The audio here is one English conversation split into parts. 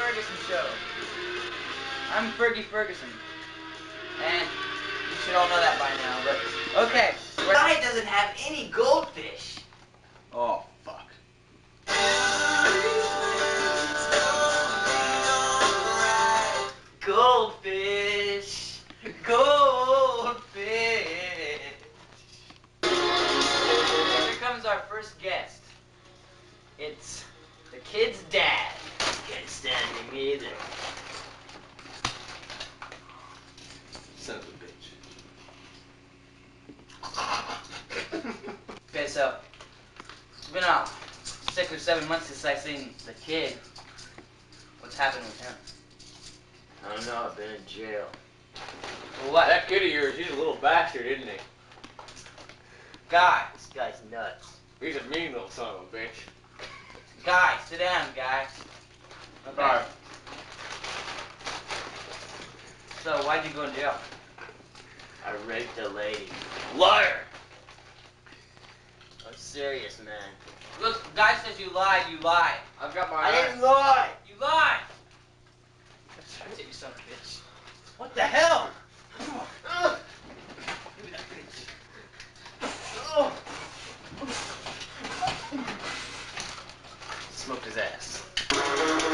Ferguson show. I'm Fergie Ferguson. And you should all know that by now, but okay. we're- doesn't have any goldfish. Oh, fuck. Goldfish. Goldfish. Here comes our first guest. It's the kid's dad. Can't stand him either. Son of a bitch. Okay, so it's been about six or seven months since I seen the kid. What's happened with him? I don't know. I've been in jail. Well, what? That kid of yours, he's a little bastard, isn't he? Guy, This guy's nuts. He's a mean little son of a bitch. guy, sit down, guy. Okay. Alright. So why'd you go in jail? I raped a lady. Liar! I'm serious, man. Look, guy says you lied, you lied. I've got my I didn't lie. You lied! That's it, you son of a bitch. What the hell? Give me that bitch. Smoked his ass.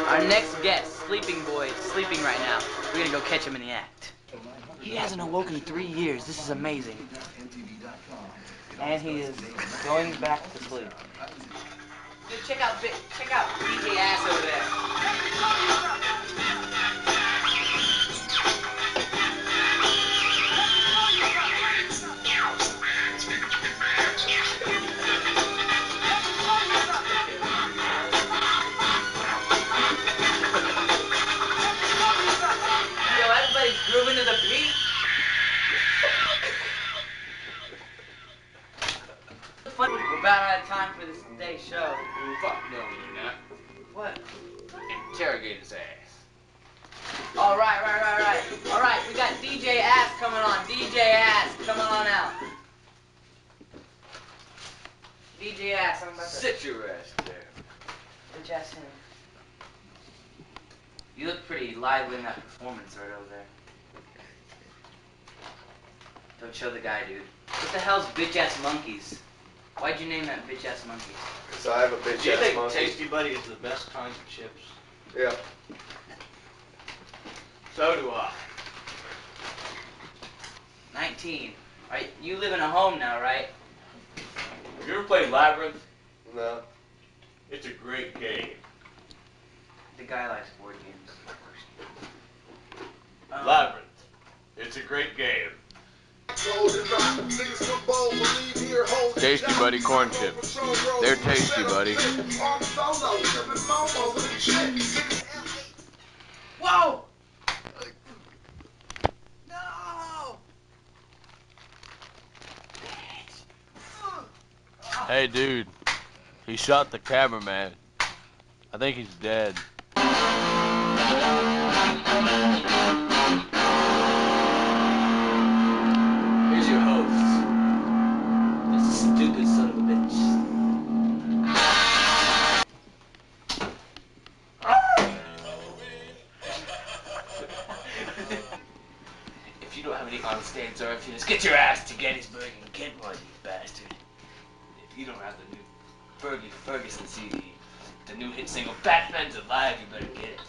Our next guest, Sleeping Boy, is sleeping right now. We're gonna go catch him in the act. He hasn't awoken in three years. This is amazing. And he is going back to sleep. Dude, check out check out DJ Ass over there. About out of time for this day's show. Fuck no, you're not. What? Interrogate his ass. All right, right, right, right. All right, we got DJ Ass coming on. DJ Ass coming on out. DJ Ass, I'm about to Sit your ass there. bitch ass him. You look pretty lively in that performance right over there. Don't show the guy, dude. What the hell's bitch ass monkeys? Why'd you name that bitch ass monkey? So I have a bitch Do you ass think monkey. Tasty Buddy is the best kind of chips? Yeah. So do I. 19. Right? You live in a home now, right? Have you ever played Labyrinth? No. It's a great game. The guy likes board games. Um, Labyrinth. It's a great game. Tasty Buddy corn chips. They're tasty, buddy. Whoa! No! Hey, dude. He shot the cameraman. I think he's dead. If you don't have any answer, if you get your ass to Gettysburg and get one, you bastard. If you don't have the new Fergie Ferguson CD, the new hit single Batman's Alive, you better get it.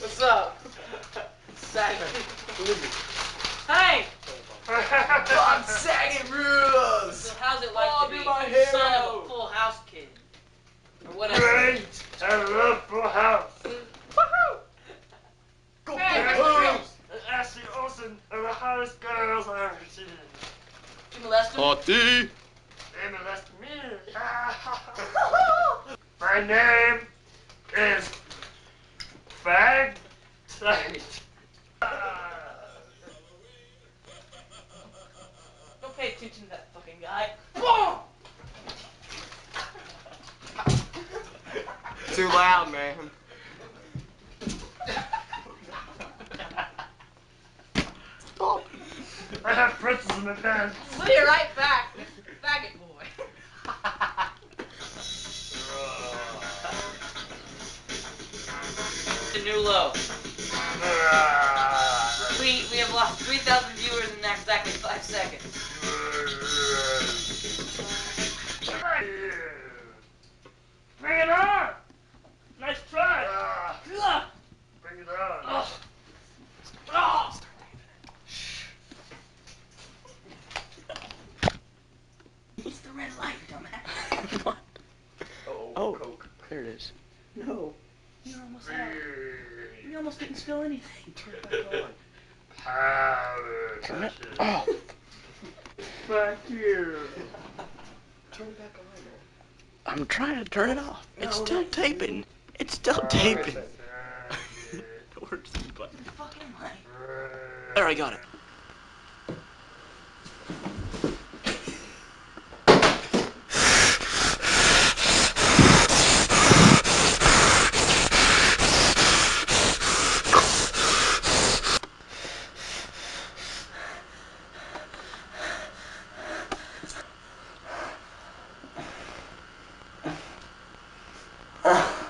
What's up? Sagan. Hey. it? Hank! Bob Saget rules! So how's it like Bob to be my hero. son of a Full House kid? Or whatever. Great! I love Full House! Woohoo! Go hey, Ashley Olsen are the hottest girls I ever seen. You molested me? Hottie! They molested me! My name. Too loud, man. Stop. I have pretzels in my pants. We'll be right back. This Faggot Boy. the new low. Ah. We we have lost 3,000 viewers in exactly five seconds. Bring it on! Nice try! Bring it on! Ugh. Ugh. It's the red light, dumbass. what? Oh, Oh. Coke. There it is. No. You're almost out. You almost didn't spill anything. Turn it back on. Power. Turn it touches. off. Fuck you. Turn it back on. I'm trying to turn it off. It's still no. taping. It's still Power taping. touches. Where's the button? Fucking light. There, I got it. Ugh.